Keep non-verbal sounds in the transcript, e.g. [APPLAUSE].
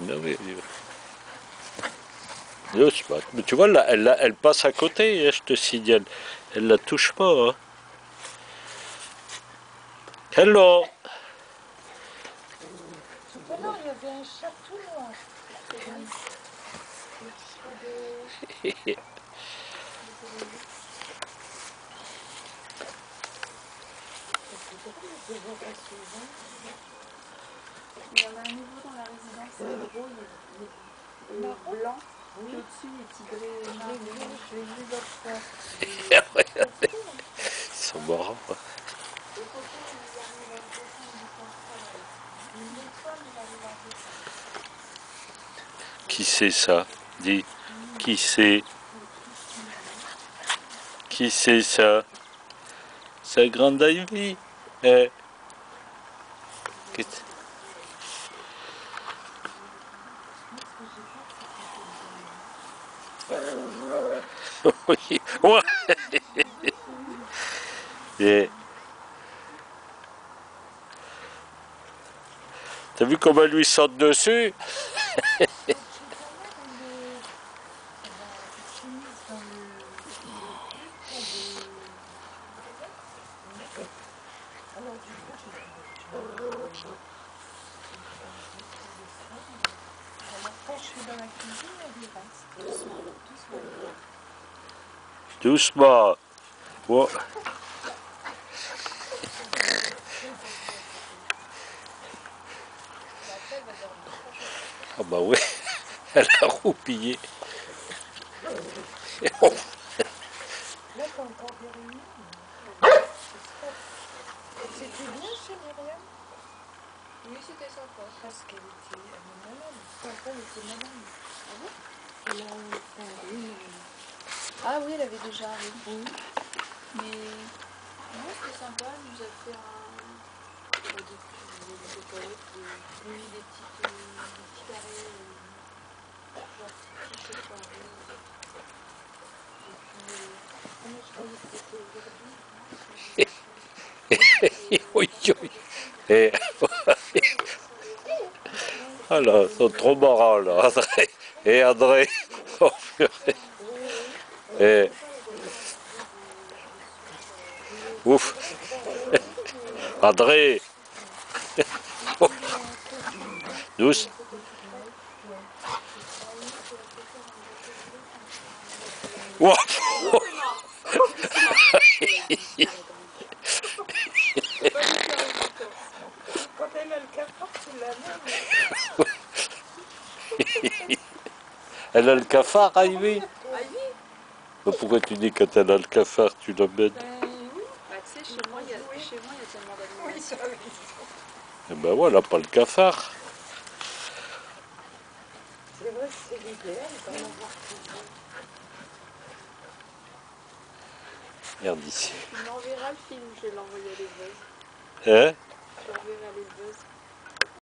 Non, mais... Doucement. Mais tu vois, là, elle, elle passe à côté, je te signale. Elle la touche pas. Hein. Hello il y avait un chat tout noir. Il y en a un nouveau dans la résidence, c'est gros, il est, blanc. Et au-dessus, il est tigré marron. Je l'ai vu l'autre fois. Regardez, ils sont marrants. hein. Qui c'est ça? Dis, qui c'est? Qui c'est ça? C'est grande Ivy eh. Oui, ouais. Et- T'as vu comment elle lui saute dessus? Je suis dans la cuisine, des restes. Doucement. Ouais. Ah bah oui, [LAUGHS] elle a roupillé. Là, t'as encore des réunions. C'était bien chez Myriam Oui, c'était sympa. parce qu'elle était malade. Papa elle était malade. Ah bon? Oui, Ah oui, elle avait déjà arrivé. Mais non, c'était sympa. Elle nous a fait un. euh, des, des, des toilettes, des, oui, des petites, des petits carrés. Genre petits séparés. [LAUGHS] Et puis. Comment je croyais que c'était aujourd'hui Oui, oui. Ah là, ils sont trop marrants là, André. Et André. [LAUGHS] Oh, purée. Et... Ouf. [LAUGHS] André. [LAUGHS] Douce. Ouah. Quand elle a le cafard, tu la mets. Elle a le cafard, Ivy Ivy Mais Pourquoi tu dis quand elle a le cafard, tu l'emmènes Ben oui. Bah, tu sais, chez moi, il y a, tellement d'animaux. Eh ben voilà, pas le cafard. C'est vrai que c'est l'idéal avoir toujours. Regarde ici. Tu m'enverras le film, je vais l'envoyer à les buzz. Hein? Je l'enverrai à les buzz.